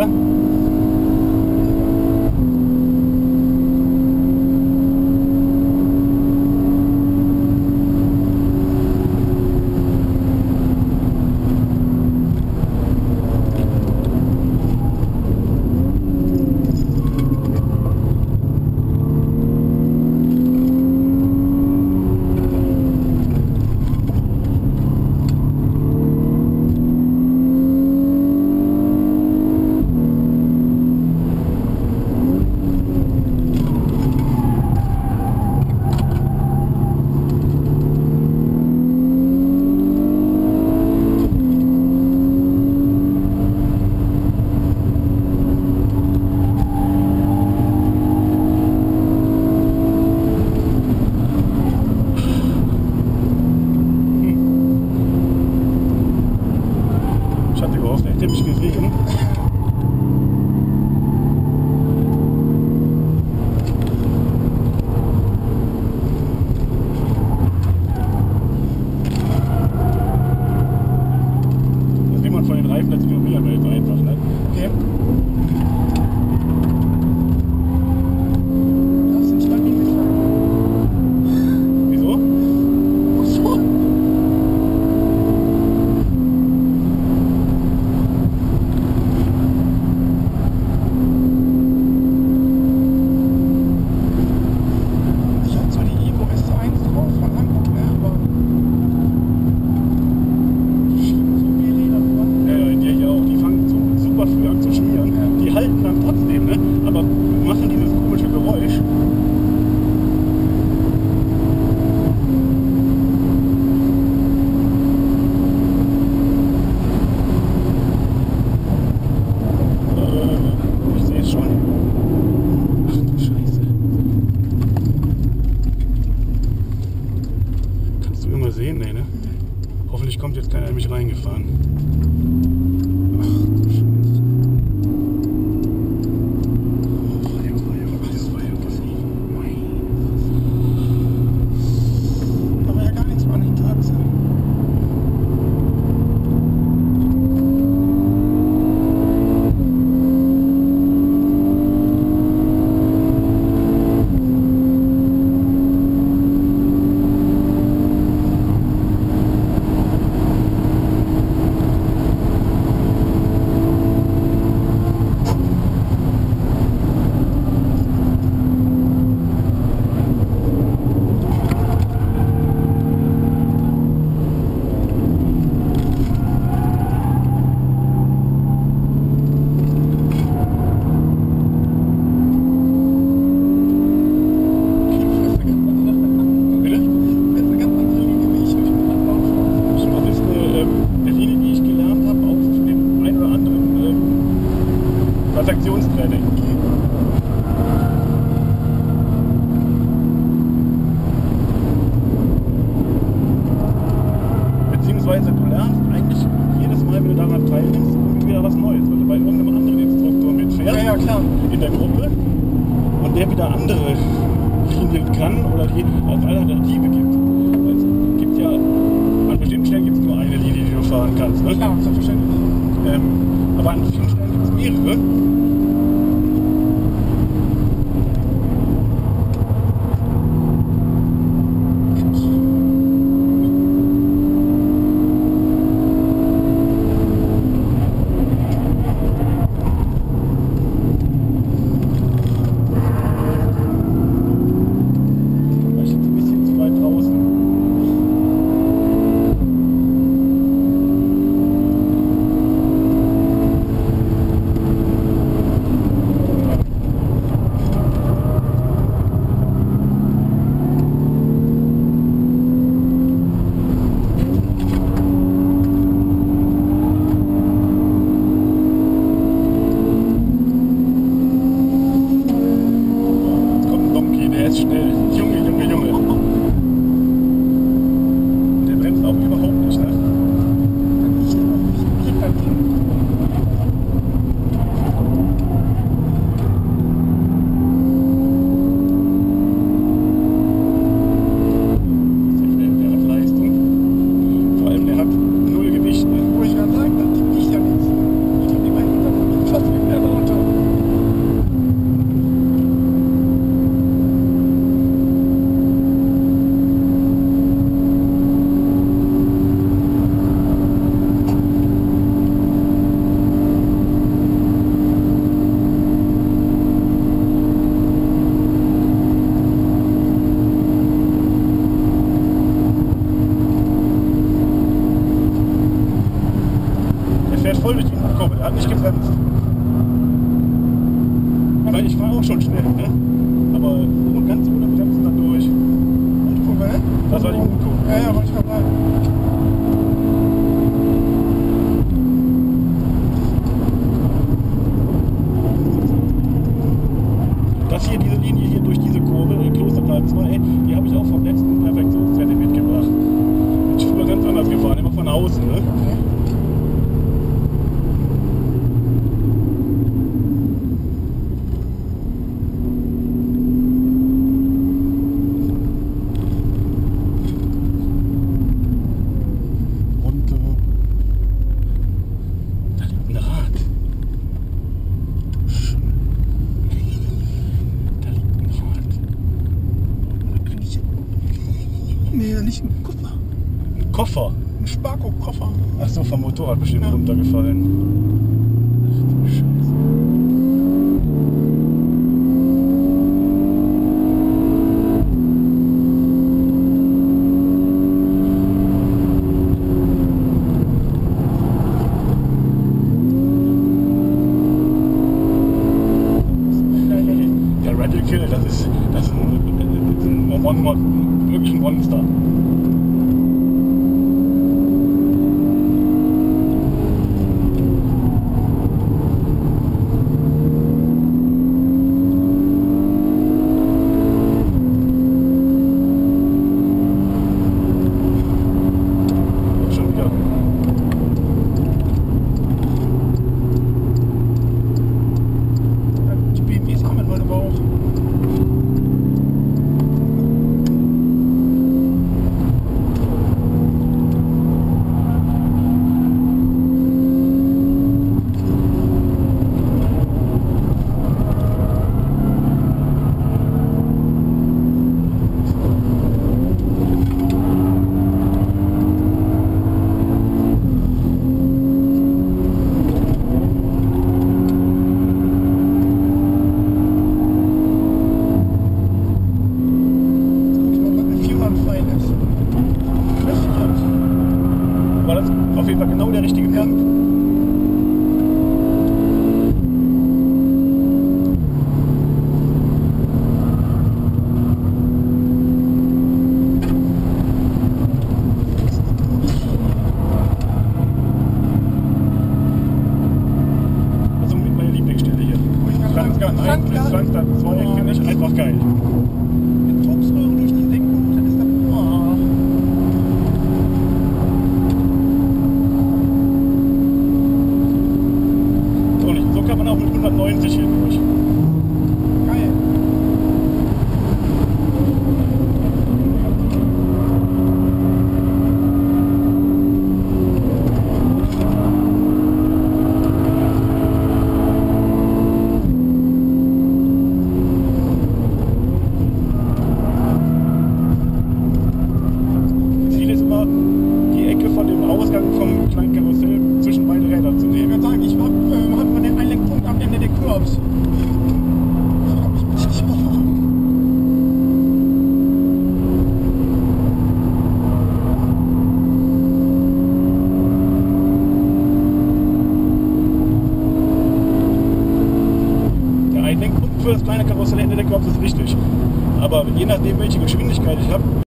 oder? Ich hatte gehofft, er hätte mich gesehen. Das will man von den Reifen als Ignorieren einfach, ne? Okay. Du darfst nicht lang mitfahren. Wieso? Ach so. Ich hab zwar die Evo S1 drauf von Hamburg, ne, aber die schieben so viel Leder vor. Äh, die ja auch, die fangen an zu schmieren. Die halten dann trotzdem, ne? Aber machen dieses komische Geräusch. Äh, ich sehe es schon. Ach du Scheiße. Kannst du irgendwas sehen? Nee, ne? Hoffentlich kommt jetzt keiner in mich reingefahren. Ach du Scheiße. Feuer, Feuer, Feuer, Feuer, Feuer. Da war ja gar nichts mehr an den Taxen. Bitte? Das ist eine ganz andere Linie, wie ich durch den Landbau fahre. Das ist eine, ähm, eine Linie, die ich gelernt habe auf dem ein oder anderen ähm, Transaktionstraining. Beziehungsweise du lernst eigentlich jedes Mal, wenn du daran teilnimmst, irgendwie wieder was Neues. Weil du bei irgendeinem anderen Instruktor mitfährst Ja, ja, in der Gruppe und der wieder andere Linien kann oder die als Alternative gibt. Es gibt ja, an bestimmten Stellen gibt es nur eine Linie, die du fahren kannst. Ne? Klar, selbstverständlich. Ähm, aber an vielen Stellen gibt es mehrere. die habe ich auch vom letzten Perfektionszettel mitgebracht. Ich bin immer ganz anders gefahren, immer von außen. Ne? nicht, guck mal, ein Koffer, ein Sparko-Koffer. Achso, vom Motorrad bestimmt ja. runtergefallen. one more war das auf jeden Fall genau der richtige Punkt. 190 hier durch.